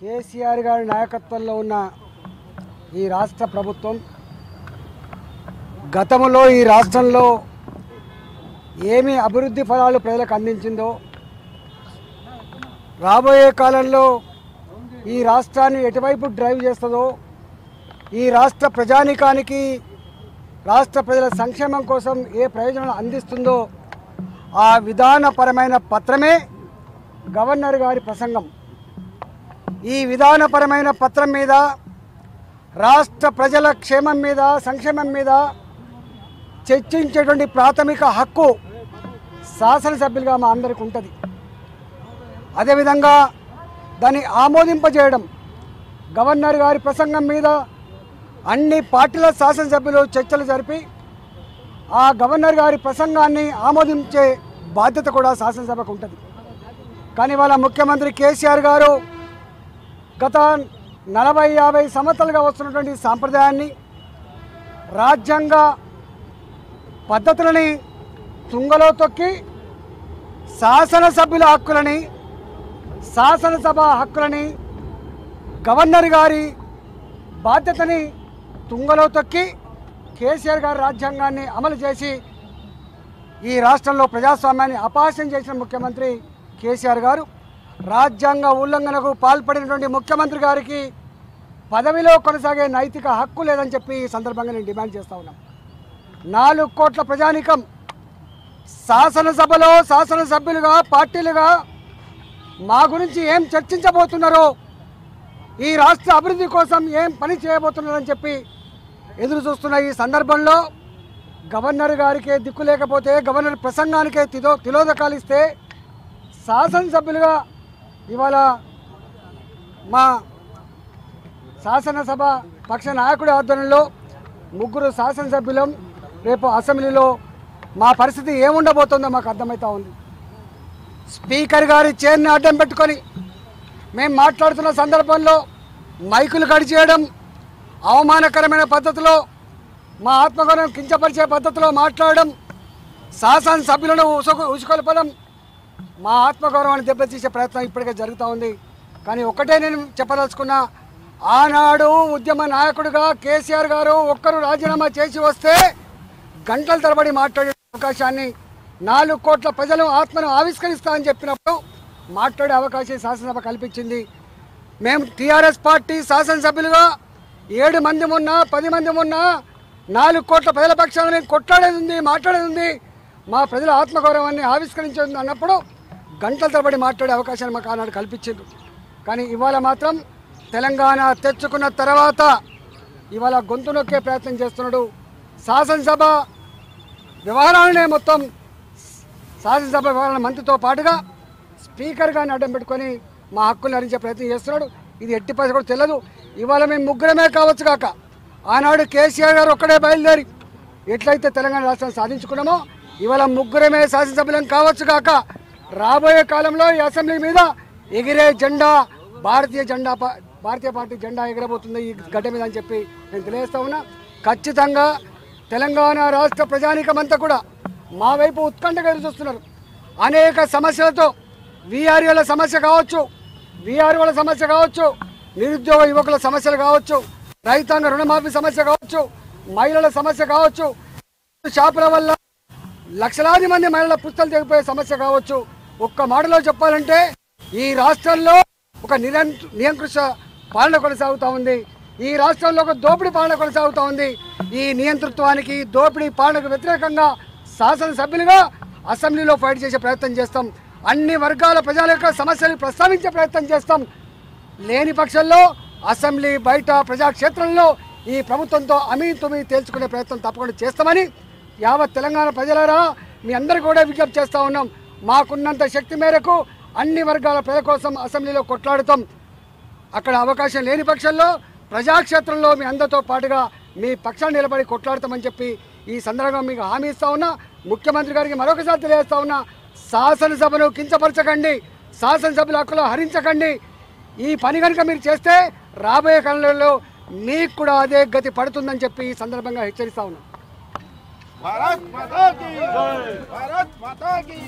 కేసీఆర్ గారి నాయకత్వంలో ఉన్న ఈ రాష్ట్ర ప్రభుత్వం గతంలో ఈ రాష్ట్రంలో ఏమి అభివృద్ధి ఫలాలు ప్రజలకు అందించిందో రాబోయే కాలంలో ఈ రాష్ట్రాన్ని ఎటువైపు డ్రైవ్ చేస్తుందో ఈ రాష్ట్ర ప్రజానికానికి రాష్ట్ర ప్రజల సంక్షేమం కోసం ఏ ప్రయోజనాలు అందిస్తుందో ఆ విధానపరమైన పత్రమే గవర్నర్ గారి ప్రసంగం. ఈ విధానపరమైన పత్రం మీద రాష్ట్ర ప్రజల క్షేమం మీద సంక్షేమం మీద చర్చించేటువంటి ప్రాథమిక హక్కు శాసనసభ్యులుగా మా అందరికి ఉంటుంది. అదేవిధంగా దాన్ని ఆమోదింపజేయడం గవర్నర్ గారి ప్రసంగం మీద అన్ని పార్టీల శాసనసభ్యులు చర్చలు జరిపి ఆ గవర్నర్ గారి ప్రసంగాన్ని ఆమోదించే బాధ్యత కూడా శాసనసభకు ఉంటుంది. కానీ వాళ్ళ ముఖ్యమంత్రి కేసీఆర్ గారు గత నలభై యాభై సంవత్సరాలుగా వస్తున్నటువంటి సాంప్రదాయాన్ని రాజ్యాంగ పద్ధతులని తుంగలో తొక్కి శాసనసభ్యుల హక్కులని శాసనసభ హక్కులని గవర్నర్ గారి బాధ్యతని తుంగలో తొక్కి కేసీఆర్ గారి రాజ్యాంగాన్ని అమలు చేసి ఈ రాష్ట్రంలో ప్రజాస్వామ్యాన్ని అపహాస్యం చేసిన ముఖ్యమంత్రి కేసీఆర్ గారు. రాజ్యాంగ ఉల్లంఘనకు పాల్పడినటువంటి ముఖ్యమంత్రి గారికి పదవిలో కొనసాగే నైతిక హక్కు లేదని చెప్పి ఈ సందర్భంగా నేను డిమాండ్ చేస్తా ఉన్నాం. నాలుగు కోట్ల ప్రజానికం శాసనసభలో శాసనసభ్యులుగా పార్టీలుగా మా గురించి ఏం చర్చించబోతున్నారో ఈ రాష్ట్ర అభివృద్ధి కోసం ఏం పని చేయబోతున్నారని చెప్పి ఎదురు చూస్తున్న ఈ సందర్భంలో గవర్నర్ గారికే దిక్కు లేకపోతే గవర్నర్ ప్రసంగానికే తిలో తిలోదకాలు ఇస్తే శాసనసభ్యులుగా ఇవాళ మా శాసనసభ పక్ష నాయకుడి ఆధ్వర్యంలో ముగ్గురు శాసనసభ్యులం రేపు అసెంబ్లీలో మా పరిస్థితి ఏముండబోతుందో మాకు అర్థమవుతా ఉంది. స్పీకర్ గారి చైర్ని అడ్డం పెట్టుకొని మేము మాట్లాడుతున్న సందర్భంలో మైకులు కడి చేయడం అవమానకరమైన పద్ధతిలో మా ఆత్మగౌరవం కించపరిచే పద్ధతిలో మాట్లాడడం శాసనసభ్యులను ఉసుకు ఉసుకొల్పడం మా ఆత్మగౌరవాన్ని దెబ్బతీసే ప్రయత్నం ఇప్పటికే జరుగుతూ ఉంది. కానీ ఒకటే నేను చెప్పదలుచుకున్నా ఆనాడు ఉద్యమ నాయకుడిగా కేసీఆర్ గారు ఒక్కరు రాజీనామా చేసి వస్తే గంటల తరబడి మాట్లాడే అవకాశాన్ని నాలుగు కోట్ల ప్రజలు ఆత్మను ఆవిష్కరిస్తా అని చెప్పినప్పుడు మాట్లాడే అవకాశం శాసనసభ కల్పించింది. మేము టీఆర్ఎస్ పార్టీ శాసనసభ్యులుగా ఏడు మంది ఉన్నా పది మంది ఉన్నా నాలుగు కోట్ల ప్రజల పక్షాన మేము కొట్లాడేది ఉంది మాట్లాడేది ఉంది. మా ప్రజల ఆత్మగౌరవాన్ని ఆవిష్కరించేది అన్నప్పుడు గంటల తరబడి మాట్లాడే అవకాశాన్ని మాకు ఆనాడు కల్పించారు కానీ ఇవాళ మాత్రం తెలంగాణ తెచ్చుకున్న తర్వాత ఇవాళ గొంతు నొక్కే ప్రయత్నం చేస్తున్నాడు. శాసనసభ వ్యవహారాలనే మొత్తం శాసనసభ వ్యవహారాల మంత్రితో పాటుగా స్పీకర్ గారిని అడ్డం పెట్టుకొని మా హక్కులు హరించే ప్రయత్నం చేస్తున్నాడు. ఇది ఎట్టి పరిస్థితి కూడా తెలియదు. ఇవాళ మేము ముగ్గురమే కావచ్చు కాక ఆనాడు కేసీఆర్ గారు ఒక్కడే బయలుదేరి ఎట్లయితే తెలంగాణ రాష్ట్రాన్ని సాధించుకున్నామో ఇవాళ ముగ్గురమే శాసనసభ్యులం కావచ్చు కాక రాబోయే కాలంలో ఈ అసెంబ్లీ మీద ఎగిరే జెండా భారతీయ జెండా భారతీయ పార్టీ జెండా ఎగిరబోతుంది ఈ గడ్డ మీద అని చెప్పి నేను తెలియజేస్తా ఉన్నా. ఖచ్చితంగా తెలంగాణ రాష్ట్ర ప్రజానీకమంతా కూడా మా వైపు ఉత్కంఠగా చూస్తున్నారు. అనేక సమస్యలతో వీఆర్ఏల సమస్య కావచ్చు వీఆర్ఓల సమస్య కావచ్చు నిరుద్యోగ యువకుల సమస్యలు కావచ్చు రైతాంగ రుణమాఫీ సమస్య కావచ్చు మహిళల సమస్య కావచ్చు షాపుల వల్ల లక్షలాది మంది మహిళల పుస్తలు తెగిపోయే సమస్య కావచ్చు ఒక్క మాటలో చెప్పాలంటే ఈ రాష్ట్రంలో ఒక నిరంత నియంకృష పాలన కొనసాగుతూ ఉంది. ఈ రాష్ట్రంలో ఒక దోపిడీ పాలన కొనసాగుతూ ఉంది. ఈ నియంతృత్వానికి దోపిడీ పాలనకు వ్యతిరేకంగా శాసనసభ్యులుగా అసెంబ్లీలో ఫైట్ చేసే ప్రయత్నం చేస్తాం. అన్ని వర్గాల ప్రజల యొక్క సమస్యలు ప్రస్తావించే ప్రయత్నం చేస్తాం. లేని పక్షంలో అసెంబ్లీ బయట ప్రజాక్షేత్రంలో ఈ ప్రభుత్వంతో అమీ తుమి తేల్చుకునే ప్రయత్నం తప్పకుండా చేస్తామని యావత్ తెలంగాణ ప్రజలారా మీ అందరు కూడా విజ్ఞప్తి చేస్తూ ఉన్నాం. మాకున్నంత శక్తి మేరకు అన్ని వర్గాల ప్రజల కోసం అసెంబ్లీలో కొట్లాడుతాం. అక్కడ అవకాశం లేని పక్షంలో ప్రజాక్షేత్రంలో మీ అందరితో పాటుగా మీ పక్షాన్ని నిలబడి కొట్లాడతామని చెప్పి ఈ సందర్భంగా మీకు హామీ ఇస్తా ఉన్నా ముఖ్యమంత్రి గారికి మరొకసారి తెలియజేస్తా ఉన్నా శాసనసభను కించపరచకండి శాసనసభ్యుల హక్కులు హరించకండి. ఈ పని కనుక మీరు చేస్తే రాబోయే కాలంలో మీకు కూడా అదే గతి పడుతుందని చెప్పి ఈ సందర్భంగా హెచ్చరిస్తా ఉన్నాం. भारत माता की जय। भारत माता की